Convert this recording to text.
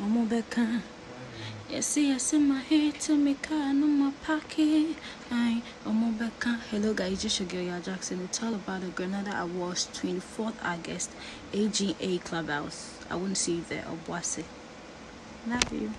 Omo beka. Yes, yes, in my head to me car, no my pocket. I, Omo beka. Hello, guys, it's your girl, Yaa Jackson. It's all about the Grenada Awards, 24th August, AGA Clubhouse. I won't see you there, Obuasi. Love you.